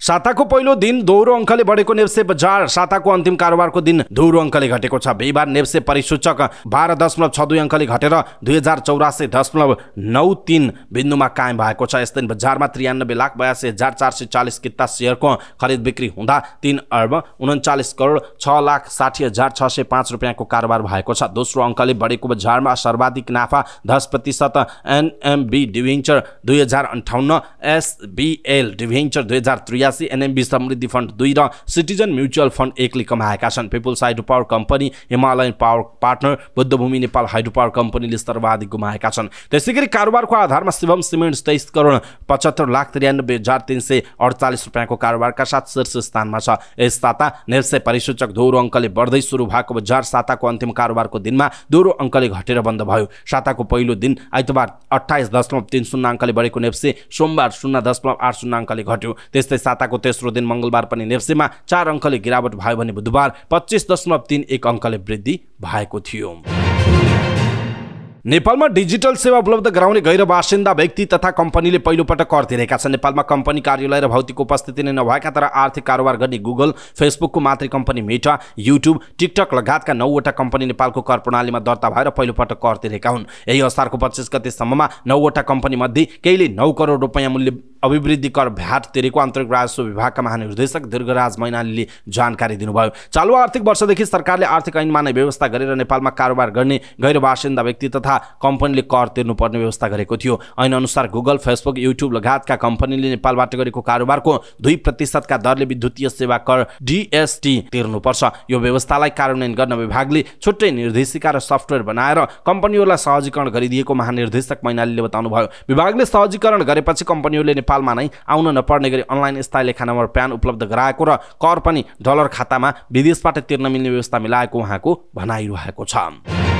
साताको पहिलो दिन दोहोरो अङ्कले बढेको नेप्से बजार। साताको अन्तिम कारोबारको दिन दोहोरो अङ्कले घटेको छ। बिहिबार नेप्से परिसूचक बाह्र दशमलव छ दुई अङ्कले घटेर दुई हजार चौरासी दशमलव नौ तिन बिन्दुमा कायम भएको छ। यस दिन बजारमा त्रियानब्बे लाख बयासी हजार चार सय चालिस किता सेयरको खरिद बिक्री हुँदा तिन अर्ब उन्चालिस करोड छ लाख साठी हजार छ सय पाँच रुपियाँको कारोबार भएको छ। दोस्रो अङ्कले बढेको बजारमा सर्वाधिक नाफा दस प्रतिशत एनएमबी डिभेन्चर दुई हजार अन्ठाउन्न एसबिएल डिभेन्चर दुई हजार त्रियासी एनएमबी समृद्धि फन्ड दुई र सिटिजन म्युचुअल फन्ड एकले कमाएका छन्। Peoples hydro power company Himalayan power partner Buddhabhumi Nepal hydro power कम्पनीले सर्वाधिक गुमाएका छन्। त्यसै गरी कारोबारको आधारमा शिवम सिमेन्ट तेइस करोड पचहत्तर लाख त्रियानब्बे हजार तिन सय अडचालिस रुपियाँको कारोबारका साथ शीर्ष स्थानमा छ। यस साता निर्सय परिसूचक दोहोरो अङ्कले बढ्दै सुरु भएको बजार साताको अन्तिम कारोबारको दिनमा दोहोरो अङ्कले घटेर बन्द भयो। साताको पहिलो दिन आइतबार अठाइस दशमलव तिन शून्य अङ्कले बढेको नेप्से सोमबार शून्य दशमलव आठ शून्य अङ्कले घट्यो। त्यस्तै साताको तेस्रो दिन मङ्गलबार पनि नेप्सेमा चार अङ्कले गिरावट भयो भने बुधबार पच्चिस दशमलव तिन एक अङ्कले वृद्धि भएको थियो। नेपालमा डिजिटल सेवा उपलब्ध गराउने गैर बासिन्दा व्यक्ति तथा कम्पनीले पहिलोपटक कर तिरेका छन्। नेपालमा कम्पनी कार्यालय र भौतिक उपस्थिति नै नभएका तर आर्थिक कारोबार गर्ने गुगल फेसबुकको मातृ कम्पनी मेटा युट्युब टिकटक लगायतका नौवटा कम्पनी नेपालको कर प्रणालीमा दर्ता भएर पहिलोपटक कर तिरेका हुन्। यही असारको पच्चिस गतेसम्ममा नौवटा कम्पनी मध्ये केहीले नौ करोड रुपियाँ मूल्य अभिवृद्धि कर भ्याट तिरेको आन्तरिक राजस्व विभागका महानिर्देशक दीर्घराज मैनालीले जानकारी दिनुभयो। चालु आर्थिक वर्षदेखि सरकारले आर्थिक ऐनमा नै व्यवस्था गरेर नेपालमा कारोबार गर्ने गैर बासिन्दा व्यक्ति तथा कम्पनीले कर तिर्नुपर्ने व्यवस्था गरेको थियो। ऐन अनुसार गुगल फेसबुक युट्युब लगायतका कम्पनीले नेपालबाट गरेको कारोबारको दुई प्रतिशतका दरले विद्युतीय सेवा कर डिएसटी तिर्नुपर्छ। यो व्यवस्थालाई कार्यान्वयन गर्न विभागले छुट्टै निर्देशिका र सफ्टवेयर बनाएर कम्पनीहरूलाई सहजीकरण गरिदिएको महानिर्देशक मैनालीले बताउनुभयो। विभागले सहजीकरण गरेपछि कम्पनीहरूले नेपालमा नै आउन नपर्ने गरी अनलाइन स्थायी नम्बर प्यान उपलब्ध गराएको र कर पनि डलर खातामा विदेशबाट तिर्न मिल्ने व्यवस्था मिलाएको उहाँको भनाइरहेको छ।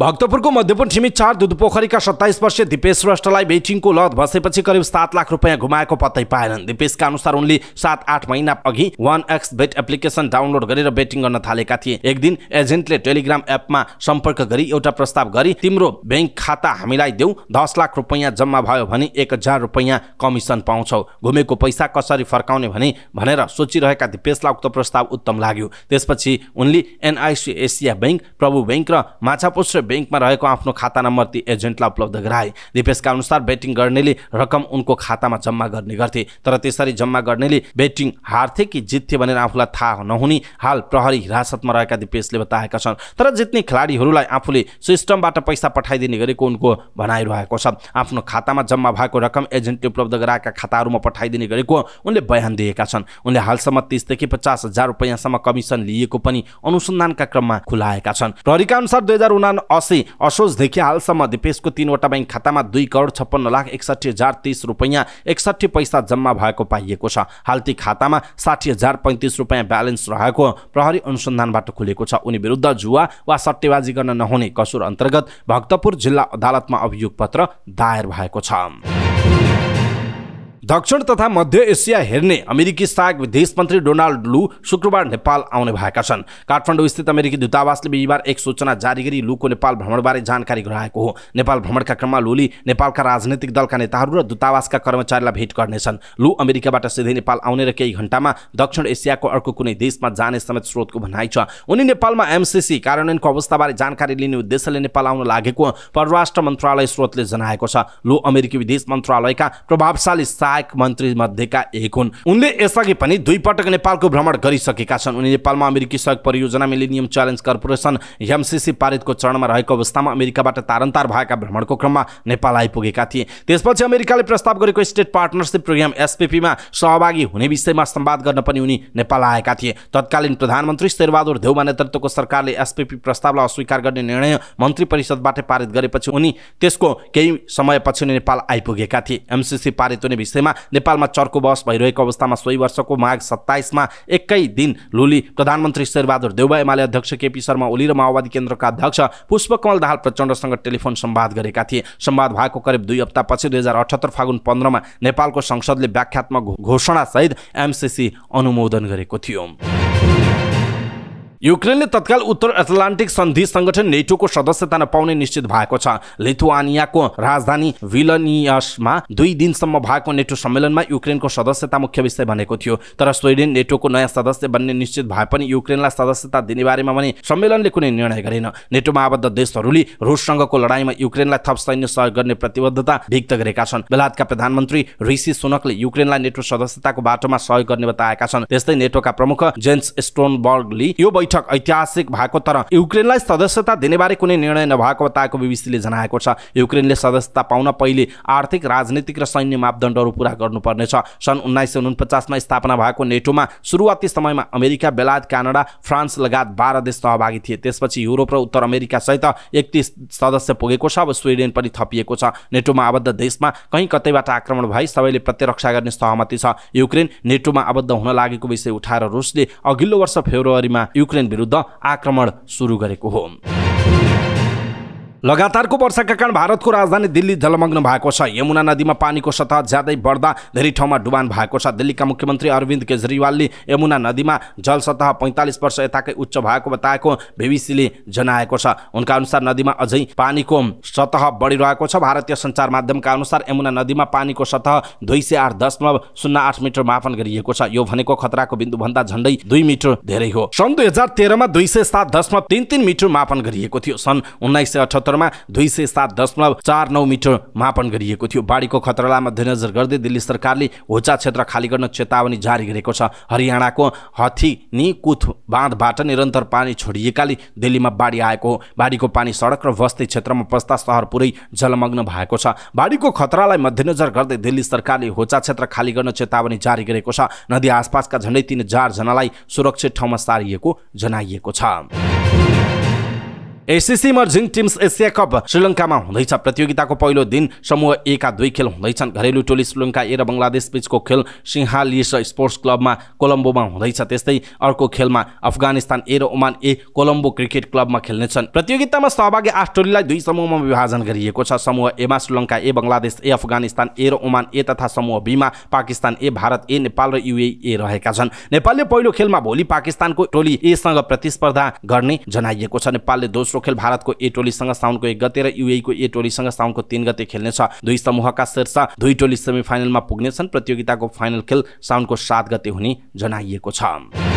भक्तपुरको मध्यपुर छिमी चार दुधपोखरीका सत्ताइस वर्षीय दिपेश श्रेष्ठलाई बेटिङको लत बसेपछि करिब सात लाख रुपियाँ घुमाएको पत्तै पाएनन्। दिपेशका अनुसार उनले सात आठ महिना अघि one X bet application download गरेर बेटिङ गर्न थालेका थिए। एक दिन एजेन्टले टेलिग्राम एपमा सम्पर्क गरी एउटा प्रस्ताव गरी तिम्रो ब्याङ्क खाता हामीलाई देऊ दस लाख रुपियाँ जम्मा भयो भने एक हजार रुपियाँ कमिसन पाउँछौ। घुमेको पैसा कसरी फर्काउने भने भनेर सोचिरहेका दिपेशलाई उक्त प्रस्ताव उत्तम लाग्यो। त्यसपछि उनले NIC Asia bank Prabhu bank र माछापुच्छ्रे ब्याङ्कमा रहेको आफ्नो खाता नम्बर ती एजेन्टलाई उपलब्ध गराए दिपेशका अनुसार बेटिङ गर्नेले रकम उनको खातामा जम्मा गर्ने गर्थे तर त्यसरी जम्मा गर्नेले बेटिङ हार्थे कि जित्थे भनेर आफूलाई थाहा नहुने हाल प्रहरी हिरासतमा रहेका दिपेशले बताएका छन् तर जित्ने खेलाडीहरूलाई आफूले सिस्टमबाट पैसा पठाइदिने गरेको उनको भनाइरहेको छ आफ्नो खातामा जम्मा भएको रकम एजेन्टले उपलब्ध गराएका खाताहरूमा पठाइदिने गरेको उनले बयान दिएका छन् उनले हालसम्म तिसदेखि पचास हजार रुपियाँसम्म कमिसन लिएको पनि अनुसन्धानका क्रममा खुलाएका छन् प्रहरीका अनुसार दुई हजार उना असी असोजदेखि हालसम्म दिपेशको तिनवटा ब्याङ्क खातामा दुई करोड छप्पन्न लाख एकसठी हजार तिस रुपियाँ एकसठी पैसा जम्मा भएको पाइएको छ। हाल ती खातामा साठी हजार पैँतिस रुपियाँ ब्यालेन्स रहेको प्रहरी अनुसन्धानबाट खुलेको छ। उनी विरुद्ध जुवा वा सट्टेबाजी गर्न नहुने कसुर अन्तर्गत भक्तपुर जिल्ला अदालतमा अभियोग पत्र दायर भएको छ। दक्षिण तथा मध्य एसिया हेर्ने अमेरिकी सहायक विदेश मन्त्री डोनाल्ड लु शुक्रबार नेपाल आउने भएका छन्। काठमाडौँ स्थित अमेरिकी दूतावासले बिहिबार एक सूचना जारी गरी लुको नेपाल भ्रमणबारे जानकारी गराएको हो। नेपाल भ्रमणका क्रममा लुली नेपालका राजनैतिक दलका नेताहरू र दूतावासका कर्मचारीलाई भेट गर्नेछन्। लु अमेरिकाबाट सिधै नेपाल आउने र केही घण्टामा दक्षिण एसियाको अर्को कुनै देशमा जाने समेत स्रोतको भनाइ छ। उनी नेपालमा एमसिसी कार्यान्वयनको अवस्थाबारे जानकारी लिने उद्देश्यले नेपाल आउन लागेको परराष्ट्र मन्त्रालय स्रोतले जनाएको छ। लु अमेरिकी विदेश मन्त्रालयका प्रभावशाली सहायक मन्त्री मध्येका एक हुन्। उनले यसअघि पनि दुई पटक नेपालको भ्रमण गरिसकेका छन्। उनी नेपालमा अमेरिकी सहयोग परियोजना मिलिनियम च्यालेन्ज कर्पोरेसन एमसिसी पारितको चरणमा रहेको अवस्थामा अमेरिकाबाट तारन्तार भएका भ्रमणको क्रममा नेपाल आइपुगेका थिए। त्यसपछि अमेरिकाले प्रस्ताव गरेको स्टेट पार्टनरसिप प्रोग्राम एसपिपीमा सहभागी हुने विषयमा संवाद गर्न पनि उनी नेपाल आएका थिए। तत्कालीन प्रधानमन्त्री शेरबहादुर देउमा नेतृत्वको सरकारले एसपिपी प्रस्तावलाई अस्वीकार गर्ने निर्णय मन्त्री परिषदबाट पारित गरेपछि उनी त्यसको केही समयपछि नेपाल आइपुगेका थिए। एमसिसी पारित हुने विषयमा नेपालमा चर्को बहस भइरहेको अवस्थामा सोही वर्षको माघ सत्ताइसमा एकै दिन लुली प्रधानमन्त्री शेरबहादुर देउबा एमाले अध्यक्ष केपी शर्मा ओली र माओवादी केन्द्रका अध्यक्ष पुष्पकमल दाहाल प्रचण्डसँग टेलिफोन संवाद गरेका थिए। संवाद भएको करिब दुई हप्तापछि दुई हजार अठहत्तर फागुन पन्ध्रमा नेपालको संसदले व्याख्यात्मक घोषणासहित एमसिसी अनुमोदन गरेको थियो। युक्रेनले तत्काल उत्तर एटलान्टिक सन्धि सङ्गठन नेटोको सदस्यता नपाउने निश्चित भएको छ। लिथुआनियाको राजधानी विलनियसमा दुई दिनसम्म भएको नेटो सम्मेलनमा युक्रेनको सदस्यता मुख्य विषय भनेको थियो। तर स्विडेन नेटोको नयाँ सदस्य बन्ने निश्चित भए पनि युक्रेनलाई सदस्यता दिने बारेमा भने सम्मेलनले कुनै निर्णय गरेन। नेटोमा आबद्ध देशहरूले रुससँगको लडाइँमा युक्रेनलाई थप सैन्य सहयोग गर्ने प्रतिबद्धता व्यक्त गरेका छन्। बेलायतका प्रधानमन्त्री ऋषि सुनकले युक्रेनलाई नेटो सदस्यताको बाटोमा सहयोग गर्ने बताएका छन्। त्यस्तै नेटोका प्रमुख जेन्स स्टोनबर्गले यो ऐतिहासिक भएको तर युक्रेनलाई सदस्यता दिनेबारे कुनै निर्णय नभएको बताएको बिबिसीले जनाएको छ। युक्रेनले सदस्यता पाउन पहिले आर्थिक राजनीतिक र सैन्य मापदण्डहरू पुरा गर्नुपर्नेछ। सन् उन्नाइस सय उनपचासमा स्थापना भएको नेटोमा सुरुवाती समयमा अमेरिका बेलायत क्यानाडा फ्रान्स लगायत बाह्र देश सहभागी थिए। त्यसपछि युरोप र उत्तर अमेरिका सहित एकतिस सदस्य पुगेको छ अब स्विडेन पनि थपिएको छ। नेटोमा आबद्ध देशमा कहीँ कतैबाट आक्रमण भई सबैले प्रतिरक्षा गर्ने सहमति छ। युक्रेन नेटोमा आबद्ध हुन लागेको विषय उठाएर रुसले अघिल्लो वर्ष फेब्रुअरीमा युक्रेन युक्रेन विरुद्ध आक्रमण सुरु गरेको हो। लगातारको वर्षाका कारण भारतको राजधानी दिल्ली जलमग्न भएको छ। यमुना नदीमा पानीको सतह ज्यादै बढ्दा धेरै ठाउँमा डुबान भएको छ। दिल्लीका मुख्यमन्त्री अरविन्द केजरीवालले यमुना नदीमा जल सतह पैँतालिस वर्ष यताकै उच्च भएको बताएको बिबिसीले जनाएको छ। उनका अनुसार नदीमा अझै पानीको सतह बढिरहेको छ। भारतीय सञ्चार माध्यमका अनुसार यमुना नदीमा पानीको सतह दुई सय आठ दशमलव शून्य आठ मिटर मापन गरिएको छ। यो भनेको खतराको बिन्दुभन्दा झन्डै दुई मिटर धेरै हो। सन् दुई हजार तेह्रमा दुई सय सात दशमलव तिन तिन मिटर मापन गरिएको थियो। सन् उन्नाइस सय अठहत्तर स्तरमा दुई सय सात दशमलव चार नौ मिटर मापन गरिएको थियो। बाढीको खतरालाई मध्यनजर गर्दै दिल्ली सरकारले होचा क्षेत्र खाली गर्न चेतावनी जारी गरेको छ। हरियाणाको हथिनी कुथ बाँधबाट निरन्तर पानी छोडिएकाले दिल्लीमा बाढी आएको हो। बाढीको पानी सडक र बस्ती क्षेत्रमा पस्दा सहर पुरै जलमग्न भएको छ। बाढीको खतरालाई मध्यनजर गर्दै दिल्ली सरकारले होचा क्षेत्र खाली गर्न चेतावनी जारी गरेको छ। नदी आसपासका झन्डै तिन हजार जनालाई सुरक्षित ठाउँमा सारिएको जनाइएको छ। ACC emerging teams Asia cup श्रीलङ्कामा हुँदैछ। प्रतियोगिताको पहिलो दिन समूह एका दुई खेल हुँदैछन्। घरेलु टोली श्रीलङ्का ए र बङ्गलादेश बिचको खेल सिंहालिस स्पोर्ट्स क्लबमा कोलम्बोमा हुँदैछ। त्यस्तै अर्को खेलमा अफगानिस्तान ए र ओमान ए कोलम्बो क्रिकेट क्लबमा खेल्नेछन्। प्रतियोगितामा सहभागी आठ टोलीलाई दुई समूहमा विभाजन गरिएको छ। समूह एमा श्रीलङ्का ए बङ्गलादेश ए अफगानिस्तान ए र ओमान ए तथा समूह बीमा पाकिस्तान ए भारत ए नेपाल र युए रहेका छन्। नेपालले पहिलो खेलमा भोलि पाकिस्तानको टोली एसँग प्रतिस्पर्धा गर्ने जनाइएको छ। नेपालले दोस्रो खेल भारतको ए टोलीसँग साउनको एक गते र युएको ए टोलीसँग साउनको तिन गते खेल्नेछ। दुई समूहका शीर्ष दुई टोली सेमी फाइनलमा पुग्नेछन्। प्रतियोगिताको फाइनल खेल साउनको सात गते हुने जनाइएको छ।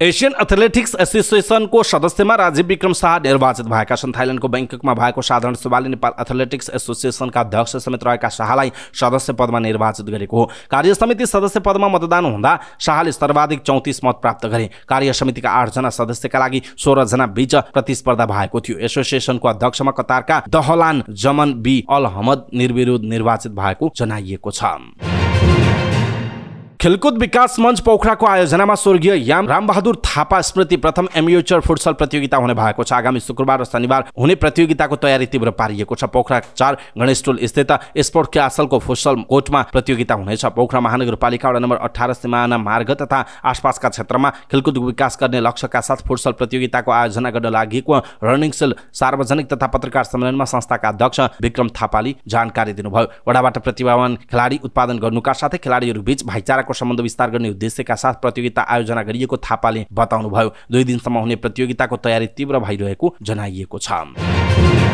एसियन एथलेटिक्स एसोसिएसनको सदस्यमा राजीव विक्रम शाह निर्वाचित भएका छन्। थाइल्यान्डको ब्याङ्ककमा भएको साधारण सभाले नेपाल एथलेटिक्स एसोसिएसनका अध्यक्ष समेत रहेका शाहलाई सदस्य पदमा निर्वाचित गरेको हो। कार्य समिति सदस्य पदमा मतदान हुँदा शाहले सर्वाधिक चौतिस मत प्राप्त गरे। कार्य समितिका आठजना सदस्यका लागि सोह्रजना बीच प्रतिस्पर्धा भएको थियो। एसोसिएसनको अध्यक्षमा कतारका दहलान जमन बी अल हमद निर्विरोध निर्वाचित भएको जनाइएको छ। खेलकुद विकास मञ्च पोखराको आयोजनामा स्वर्गीय याम रामबहादुर थापा स्मृति प्रथम एम्युचर फुटसल प्रतियोगिता हुने भएको छ। आगामी शुक्रबार र शनिबार हुने प्रतियोगिताको तयारी तीव्र पारिएको छ। पोखरा चार गणेशटोल स्थित स्पोर्ट क्यासलको फुटसल कोर्टमा प्रतियोगिता हुनेछ। पोखरा महानगरपालिका वडा नम्बर अठार सिमाना मार्ग तथा आसपासका क्षेत्रमा खेलकुद विकास गर्ने लक्ष्यका साथ फुटसल प्रतियोगिताको आयोजना गर्न लागि रनिङ सेल सार्वजनिक तथा पत्रकार सम्मेलनमा संस्थाका अध्यक्ष विक्रम थापाले जानकारी दिनुभयो। वडाबाट प्रतिभावान खेलाडी उत्पादन गर्नुका साथै खेलाडीहरू बीच भाइचारा प्रतियोगिताको सम्बन्ध विस्तार गर्ने उद्देश्यका साथ प्रतियोगिता आयोजना गरिएको थापाले बताउनुभयो। दुई दिनसम्म हुने प्रतियोगिताको तयारी तीव्र भइरहेको जनाइएको छ।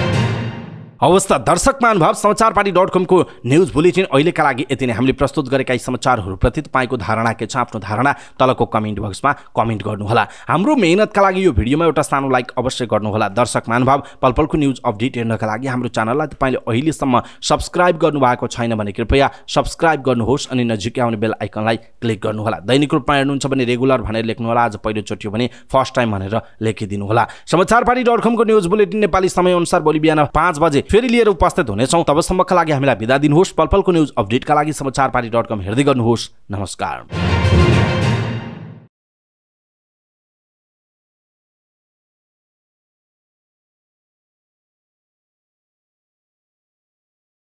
हवस् त दर्शक महानुभाव समाचार पार्टी डट कमको न्युज बुलेटिन अहिलेका लागि यति नै। हामीले प्रस्तुत गरेका यी समाचारहरूप्रति तपाईँको धारणा के छ आफ्नो धारणा तलको कमेन्ट बक्समा कमेन्ट गर्नुहोला। हाम्रो मेहनतका लागि यो भिडियोमा एउटा सानो लाइक अवश्य गर्नुहोला। दर्शक महानुभाव पलपलको न्युज अपडेट हेर्नका लागि हाम्रो च्यानललाई तपाईँले अहिलेसम्म सब्सक्राइब गर्नुभएको छैन भने कृपया सब्सक्राइब गर्नुहोस् अनि नजिकै आउने बेल आइकनलाई क्लिक गर्नुहोला। दैनिक रूपमा हेर्नुहुन्छ भने रेगुलर भनेर लेख्नुहोला। आज पहिलोचोटि भने फर्स्ट टाइम भनेर लेखिदिनुहोला। समाचार पार्टी डट कमको न्युज बुलेटिन नेपाली समयअनुसार भोलि बिहान पाँच बजे फेरि लिएर उपस्थित हुनेछौँ। तबसम्मका लागि हामीलाई बिदा दिनुहोस्। पलपलको न्युज अपडेटका लागि समाचार पार्टी डट कम हेर्दै गर्नुहोस्। नमस्कार।